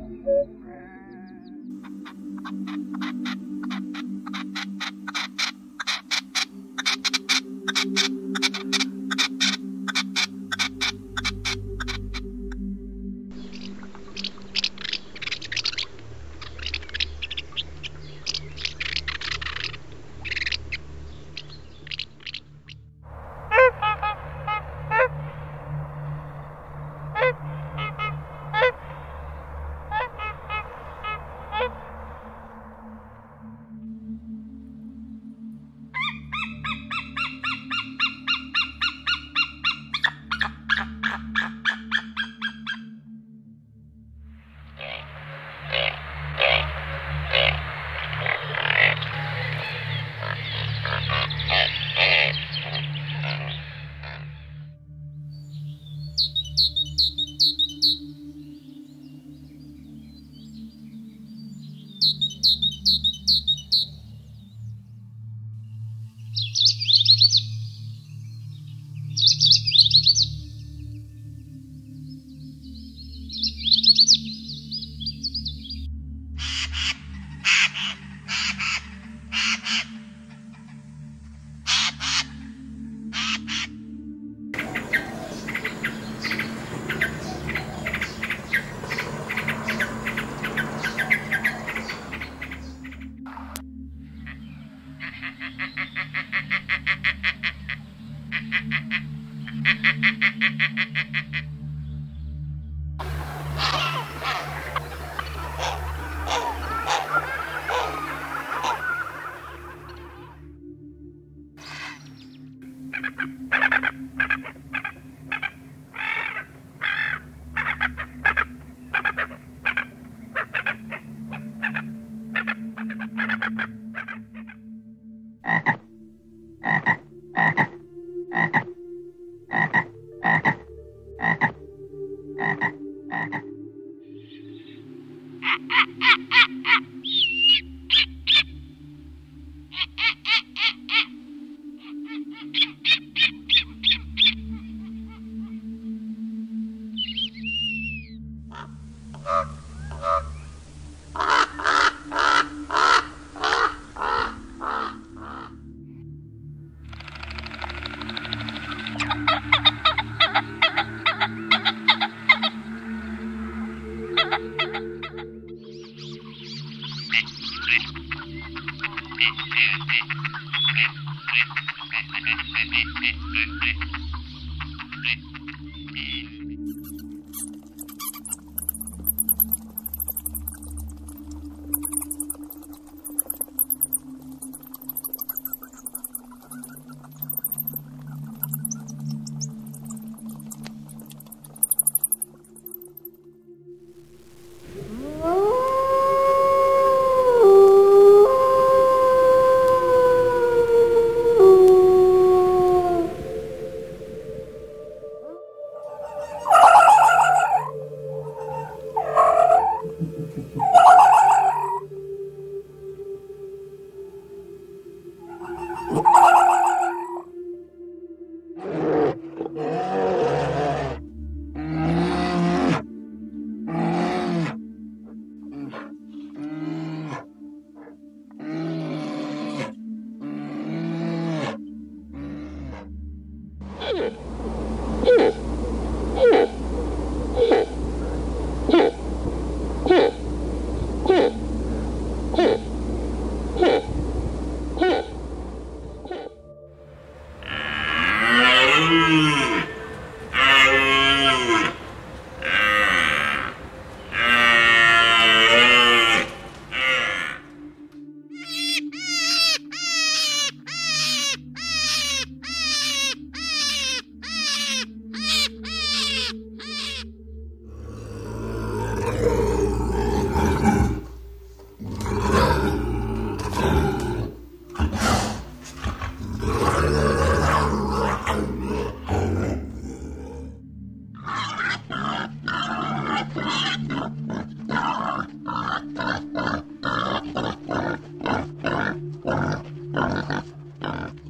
Thank you. Ha ha ha ha ha ha! 咚咚咚咚。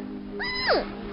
Oh!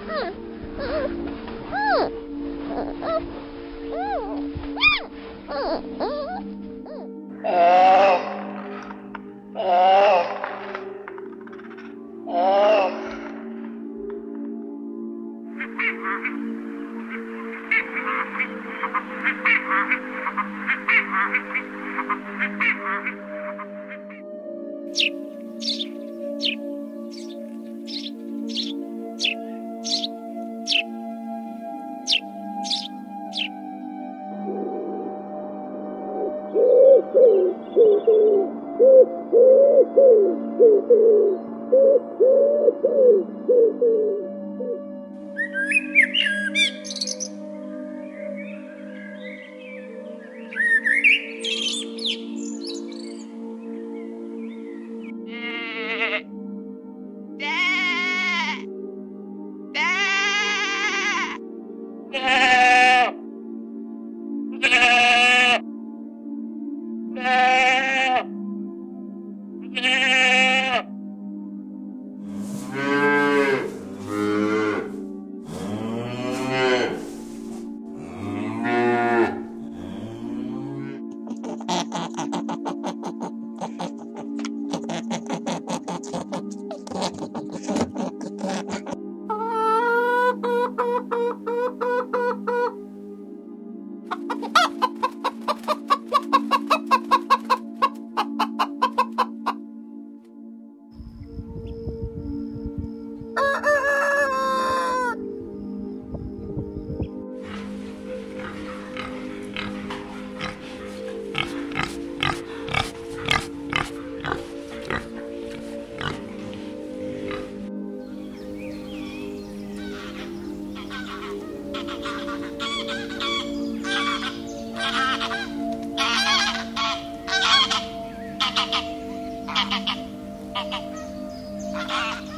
Ha ha ha!